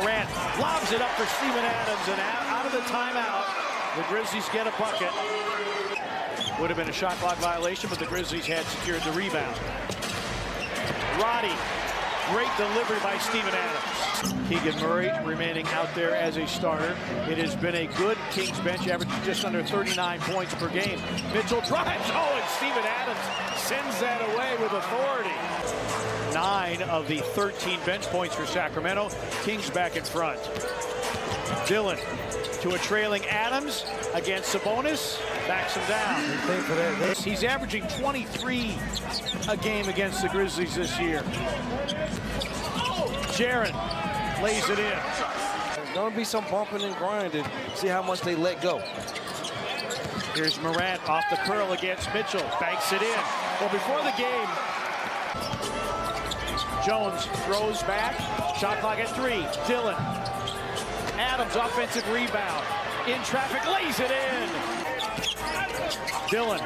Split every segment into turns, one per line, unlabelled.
Morant lobs it up for Steven Adams, and out, of the timeout, the Grizzlies get a bucket. Would have been a shot clock violation, but the Grizzlies had secured the rebound. Roddy, great delivery by Steven Adams. Keegan Murray remaining out there as a starter. It has been a good Kings bench, averaging just under 39 points per game. Mitchell drives, oh, and Steven Adams sends that away with authority. Nine of the 13 bench points for Sacramento. Kings back in front. Dillon to a trailing Adams against Sabonis. Backs him down. He's averaging 23 a game against the Grizzlies this year. Jaren lays it in.
There's going to be some bumping and grinding. See how much they let go.
Here's Morant off the curl against Mitchell. Banks it in. Well, before the game, Jones throws back. Shot clock at three. Dillon. Adams offensive rebound. In traffic, lays it in. Dillon,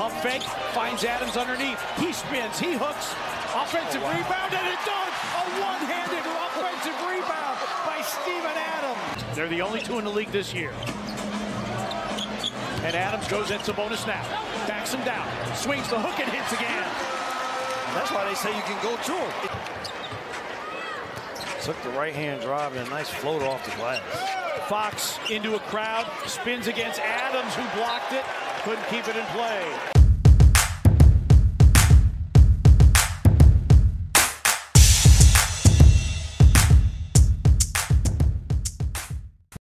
pump fake, finds Adams underneath. He spins, he hooks. Offensive rebound, and it's done. A one-handed offensive rebound by Steven Adams. They're the only two in the league this year. And Adams goes into bonus snap. Backs him down. Swings the hook and hits again.
That's why they say you can go to him. Took the right hand drive and a nice float off the glass.
Fox into a crowd, spins against Adams, who blocked it, couldn't keep it in play.